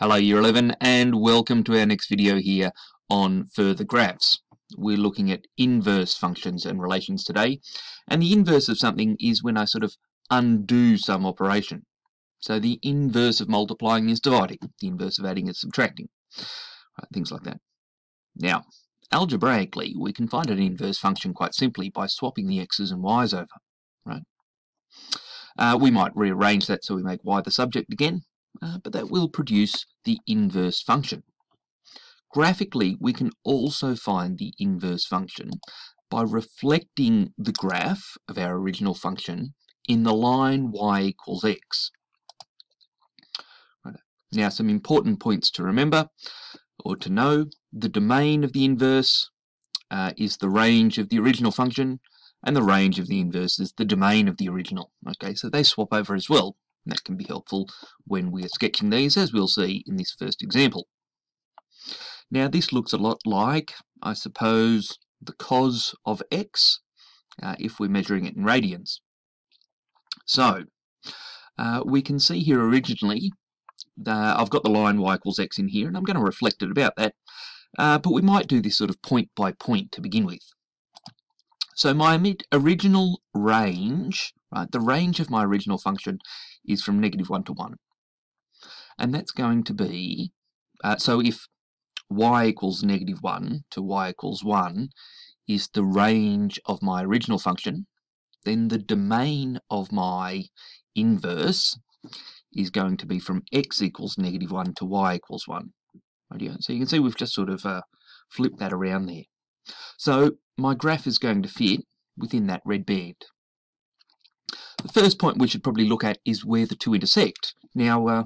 Hello Year 11 and welcome to our next video here on further graphs. We're looking at inverse functions and relations today and the inverse of something is when I sort of undo some operation. So the inverse of multiplying is dividing, the inverse of adding is subtracting, right, things like that. Now algebraically we can find an inverse function quite simply by swapping the x's and y's over. right? Uh, we might rearrange that so we make y the subject again uh, but that will produce the inverse function. Graphically, we can also find the inverse function by reflecting the graph of our original function in the line y equals x. Now, some important points to remember or to know. The domain of the inverse uh, is the range of the original function, and the range of the inverse is the domain of the original. Okay, so they swap over as well. And that can be helpful when we're sketching these, as we'll see in this first example. Now this looks a lot like, I suppose, the cos of x, uh, if we're measuring it in radians. So, uh, we can see here originally, uh, I've got the line y equals x in here, and I'm going to reflect it about that, uh, but we might do this sort of point by point to begin with. So my original range, right, the range of my original function is from negative 1 to 1. And that's going to be, uh, so if y equals negative 1 to y equals 1 is the range of my original function, then the domain of my inverse is going to be from x equals negative 1 to y equals 1. So you can see we've just sort of uh, flipped that around there. So my graph is going to fit within that red band. The first point we should probably look at is where the two intersect. Now, uh,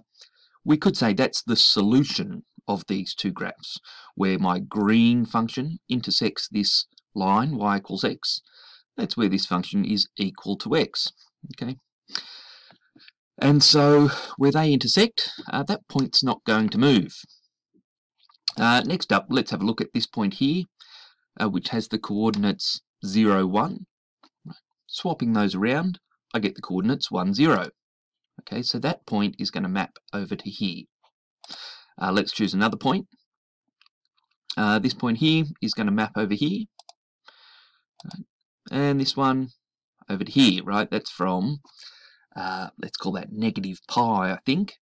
we could say that's the solution of these two graphs, where my green function intersects this line, y equals x. That's where this function is equal to x. Okay. And so, where they intersect, uh, that point's not going to move. Uh, next up, let's have a look at this point here, uh, which has the coordinates 0, 1. Swapping those around, I get the coordinates 1, 0. Okay, so that point is going to map over to here. Uh, let's choose another point. Uh, this point here is going to map over here. And this one over to here, right? That's from, uh, let's call that negative pi, I think.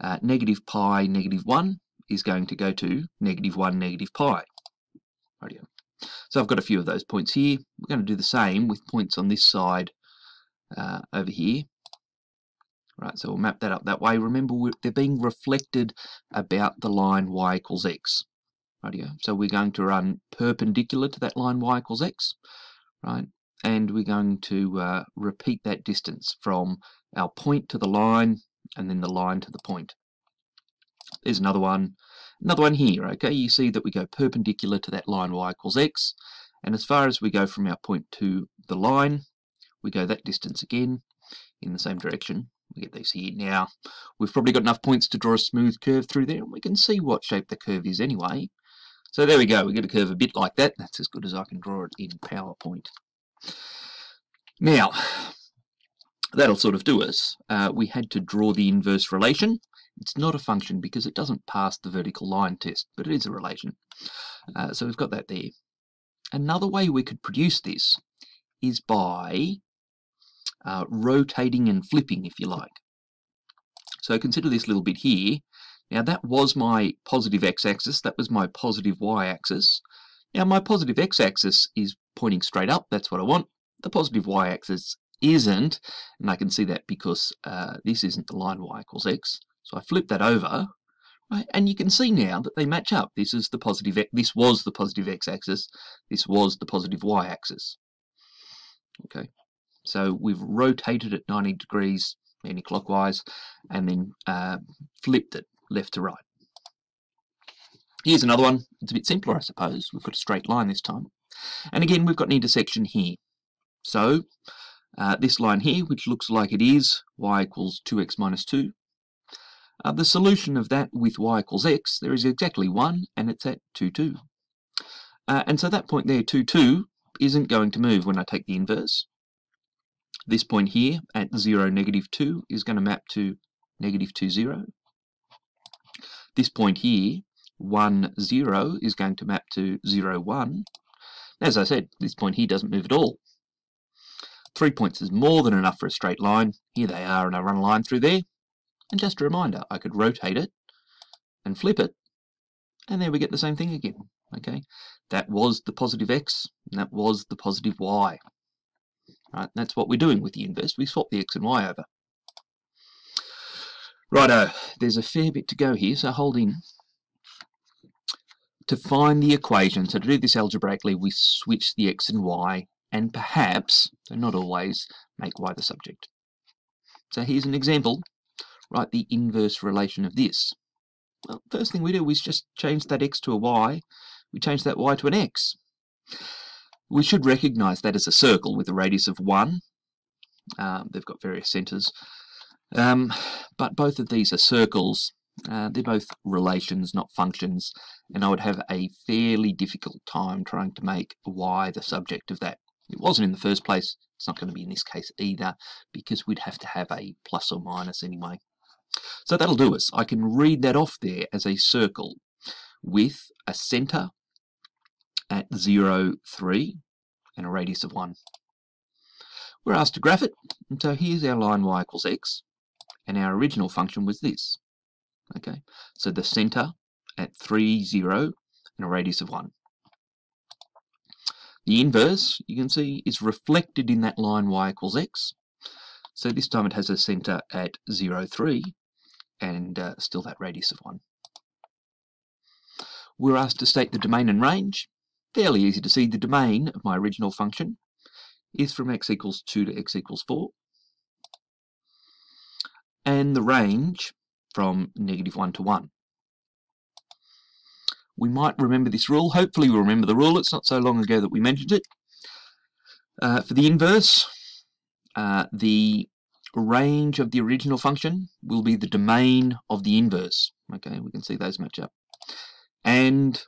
Uh, negative pi, negative 1 is going to go to negative 1, negative pi. So I've got a few of those points here. We're going to do the same with points on this side uh, over here. Right, so we'll map that up that way. Remember, they're being reflected about the line y equals x. Rightio. So we're going to run perpendicular to that line y equals x, right? And we're going to uh, repeat that distance from our point to the line and then the line to the point. There's another one, another one here, okay? You see that we go perpendicular to that line y equals x, and as far as we go from our point to the line, we go that distance again in the same direction. We get these here. Now, we've probably got enough points to draw a smooth curve through there, and we can see what shape the curve is anyway. So there we go, we get a curve a bit like that. That's as good as I can draw it in PowerPoint. Now, that'll sort of do us. Uh, we had to draw the inverse relation. It's not a function because it doesn't pass the vertical line test, but it is a relation. Uh, so we've got that there. Another way we could produce this is by uh, rotating and flipping, if you like. So consider this little bit here. Now that was my positive x-axis, that was my positive y-axis. Now my positive x-axis is pointing straight up, that's what I want. The positive y-axis isn't, and I can see that because uh, this isn't the line y equals x. So I flip that over, right, and you can see now that they match up. This is the positive, this was the positive x-axis, this was the positive y-axis. Okay. So we've rotated it 90 degrees anti-clockwise and then uh, flipped it left to right. Here's another one. It's a bit simpler, I suppose. We've got a straight line this time. And again, we've got an intersection here. So uh, this line here, which looks like it is y equals 2x minus 2, uh, the solution of that with y equals x, there is exactly 1, and it's at 2, 2. Uh, and so that point there, 2, 2, isn't going to move when I take the inverse. This point here at 0, negative 2 is going to map to negative 2, 0. this point here, 1, 0, is going to map to 0, 1. As I said, this point here doesn't move at all. Three points is more than enough for a straight line. Here they are, and I run a line through there. And just a reminder, I could rotate it and flip it, and there we get the same thing again. Okay, that was the positive x, and that was the positive y. Right, that's what we're doing with the inverse. We swap the x and y over. Righto, there's a fair bit to go here, so hold in. To find the equation, so to do this algebraically, we switch the x and y, and perhaps, though not always, make y the subject. So here's an example. Write the inverse relation of this. Well, first thing we do is just change that x to a y. We change that y to an x. We should recognize that as a circle with a radius of 1. Um, they've got various centers. Um, but both of these are circles. Uh, they're both relations, not functions, and I would have a fairly difficult time trying to make y the subject of that. It wasn't in the first place. It's not going to be in this case either, because we'd have to have a plus or minus anyway. So that'll do us. I can read that off there as a circle with a centre at 0, 3, and a radius of 1. We're asked to graph it, and so here's our line y equals x and our original function was this. Okay, so the center at 3, 0, and a radius of 1. The inverse, you can see, is reflected in that line y equals x. So this time it has a center at 0, 3, and uh, still that radius of 1. We're asked to state the domain and range. Fairly easy to see the domain of my original function is from x equals 2 to x equals 4 and the range from negative 1 to 1. We might remember this rule. Hopefully we'll remember the rule. It's not so long ago that we mentioned it. Uh, for the inverse, uh, the range of the original function will be the domain of the inverse. Okay, we can see those match up. And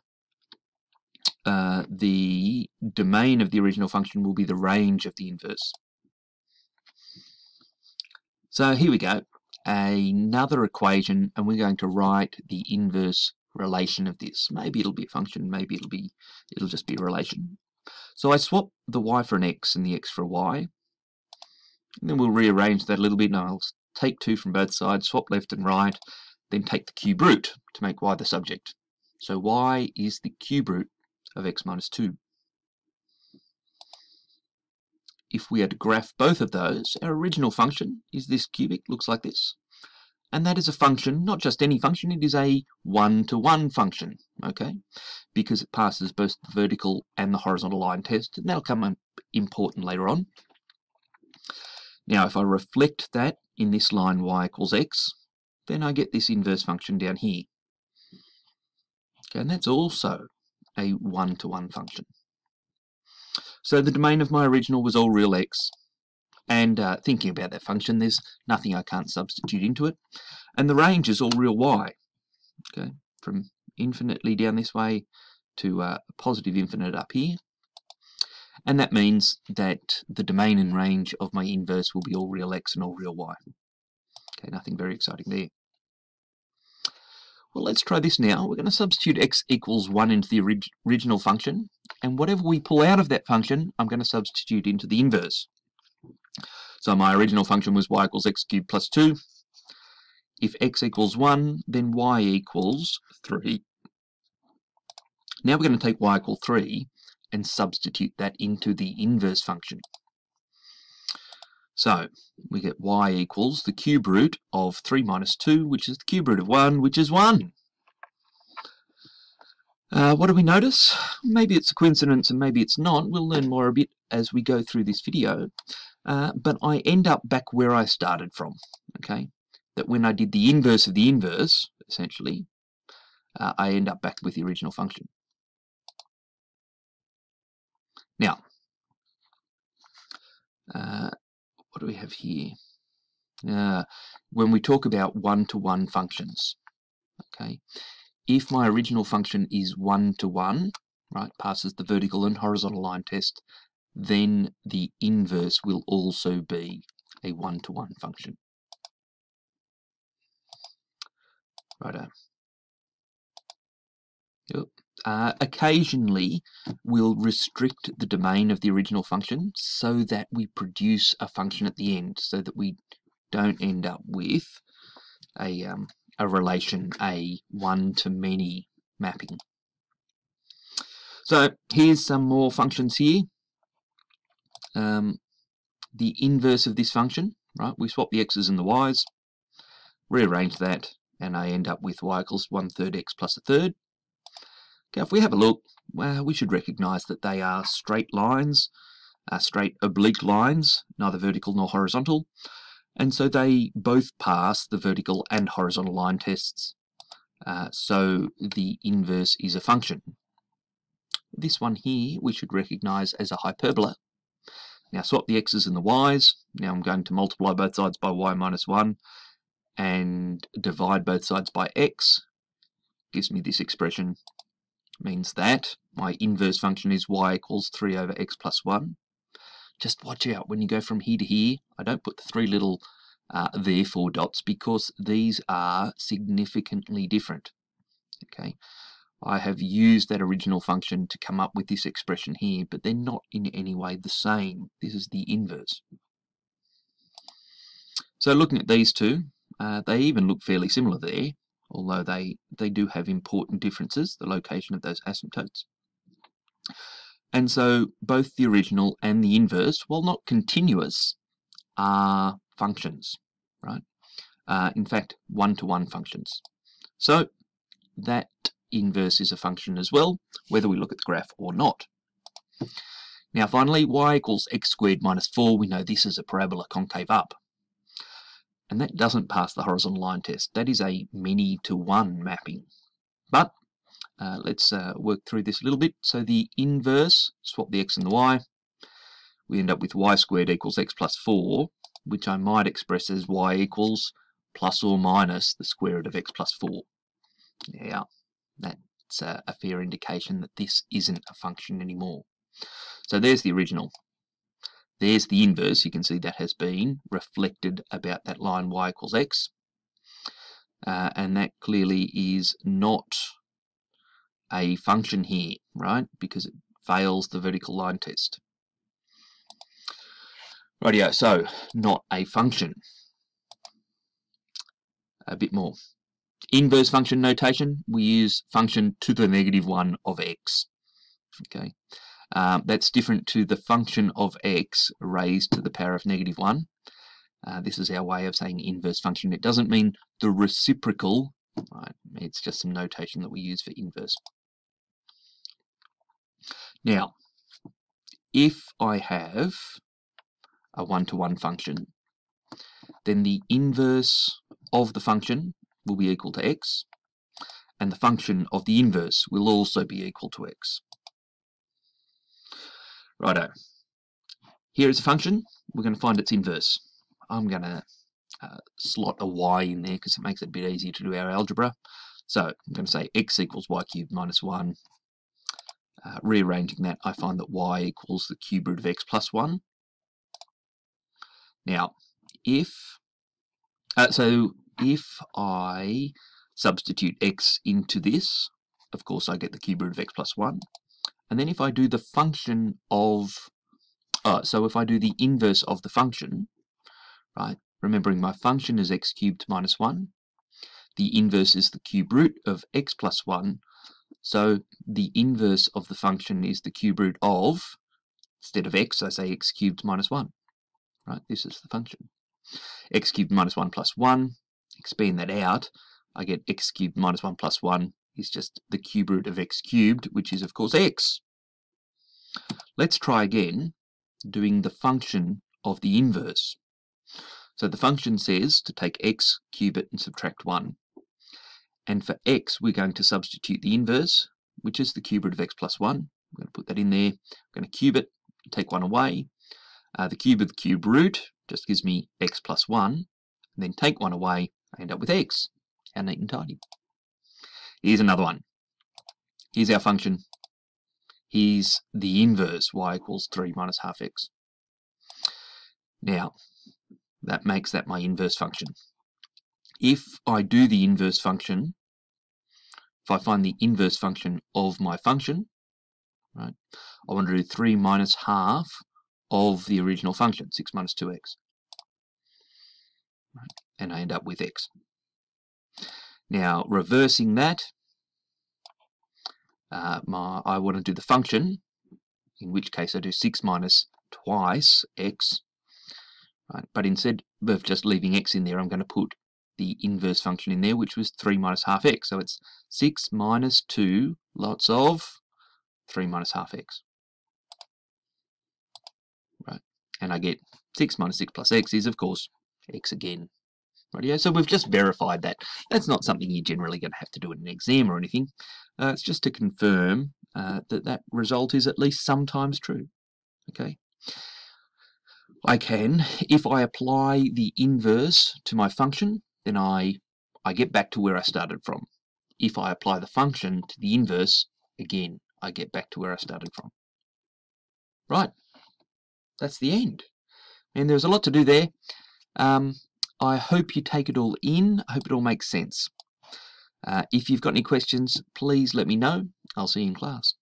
uh, the domain of the original function will be the range of the inverse. So here we go another equation and we're going to write the inverse relation of this. Maybe it'll be a function, maybe it'll be it'll just be a relation. So I swap the y for an x and the x for a y. And then we'll rearrange that a little bit and I'll take 2 from both sides, swap left and right, then take the cube root to make y the subject. So y is the cube root of x minus 2 if we had to graph both of those, our original function is this cubic, looks like this. And that is a function, not just any function, it is a one-to-one -one function, okay? Because it passes both the vertical and the horizontal line test, and that'll come important later on. Now, if I reflect that in this line y equals x, then I get this inverse function down here. Okay, and that's also a one-to-one -one function. So the domain of my original was all real x. And uh, thinking about that function, there's nothing I can't substitute into it. And the range is all real y. Okay, from infinitely down this way to uh, positive infinite up here. And that means that the domain and range of my inverse will be all real x and all real y. Okay, nothing very exciting there. Well, let's try this now. We're going to substitute x equals 1 into the orig original function, and whatever we pull out of that function, I'm going to substitute into the inverse. So my original function was y equals x cubed plus 2. If x equals 1, then y equals 3. Now we're going to take y equal 3 and substitute that into the inverse function. So we get y equals the cube root of 3 minus 2, which is the cube root of 1, which is 1. Uh, what do we notice? Maybe it's a coincidence and maybe it's not. We'll learn more a bit as we go through this video. Uh, but I end up back where I started from, okay? That when I did the inverse of the inverse, essentially, uh, I end up back with the original function. Now, uh, what do we have here? Uh, when we talk about one-to-one -one functions, okay, if my original function is one-to-one, -one, right, passes the vertical and horizontal line test, then the inverse will also be a one-to-one -one function. Righto. Uh, occasionally, we'll restrict the domain of the original function so that we produce a function at the end, so that we don't end up with a, um, a relation, a one-to-many mapping. So here's some more functions here. Um, the inverse of this function, right? We swap the x's and the y's, rearrange that, and I end up with y equals one third x plus a third. Okay, if we have a look, well, we should recognize that they are straight lines, uh, straight oblique lines, neither vertical nor horizontal, and so they both pass the vertical and horizontal line tests. Uh, so the inverse is a function. This one here we should recognize as a hyperbola. Now swap the x's and the y's. Now I'm going to multiply both sides by y minus 1 and divide both sides by x. Gives me this expression. Means that my inverse function is y equals 3 over x plus 1. Just watch out when you go from here to here. I don't put the three little uh, therefore dots because these are significantly different. Okay, I have used that original function to come up with this expression here, but they're not in any way the same. This is the inverse. So looking at these two, uh, they even look fairly similar there, although they, they do have important differences, the location of those asymptotes. And so both the original and the inverse, while not continuous, are functions, right? Uh, in fact, one-to-one -one functions. So that inverse is a function as well, whether we look at the graph or not. Now finally, y equals x squared minus 4. We know this is a parabola concave up. And that doesn't pass the horizontal line test. That is a many to one mapping. But uh, let's uh, work through this a little bit. So the inverse, swap the x and the y. We end up with y squared equals x plus 4, which I might express as y equals plus or minus the square root of x plus 4. Yeah, that's a, a fair indication that this isn't a function anymore. So there's the original. There's the inverse. You can see that has been reflected about that line y equals x. Uh, and that clearly is not a function here, right? Because it fails the vertical line test. Rightio, so not a function. A bit more. Inverse function notation, we use function to the negative 1 of x. Okay, um, That's different to the function of x raised to the power of negative 1. Uh, this is our way of saying inverse function. It doesn't mean the reciprocal, right? It's just some notation that we use for inverse. Now, if I have a one-to-one -one function, then the inverse of the function will be equal to x, and the function of the inverse will also be equal to x. Righto. Here is a function. We're going to find its inverse. I'm going to uh, slot a y in there because it makes it a bit easier to do our algebra. So I'm going to say x equals y cubed minus 1. Uh, rearranging that, I find that y equals the cube root of x plus 1. Now, if, uh, so if I substitute x into this, of course I get the cube root of x plus 1. And then if I do the function of, uh, so if I do the inverse of the function, right, remembering my function is x cubed minus 1, the inverse is the cube root of x plus 1, so the inverse of the function is the cube root of, instead of x, I say x cubed minus 1. Right, this is the function. x cubed minus 1 plus 1, expand that out, I get x cubed minus 1 plus 1 is just the cube root of x cubed, which is of course x. Let's try again doing the function of the inverse. So the function says to take x, cube it, and subtract 1. And for x, we're going to substitute the inverse, which is the cube root of x plus 1. I'm going to put that in there. I'm going to cube it, take 1 away. Uh, the cube of the cube root just gives me x plus 1. And then take 1 away, I end up with x. How neat and tidy. Here's another one. Here's our function. Here's the inverse, y equals 3 minus half x. Now, that makes that my inverse function if I do the inverse function if I find the inverse function of my function, right, I want to do 3 minus half of the original function, 6 minus 2x. Right, and I end up with x. Now, reversing that, uh, my, I want to do the function, in which case I do 6 minus twice x, right? but instead of just leaving x in there, I'm going to put the inverse function in there, which was 3 minus half x. So it's 6 minus 2 lots of 3 minus half x. Right, and I get 6 minus 6 plus x is, of course, x again. Rightio, so we've just verified that. That's not something you're generally going to have to do in an exam or anything. Uh, it's just to confirm uh, that that result is at least sometimes true. Okay. I can, if I apply the inverse to my function, then I, I get back to where I started from. If I apply the function to the inverse, again, I get back to where I started from. Right, that's the end. And there's a lot to do there. Um, I hope you take it all in. I hope it all makes sense. Uh, if you've got any questions, please let me know. I'll see you in class.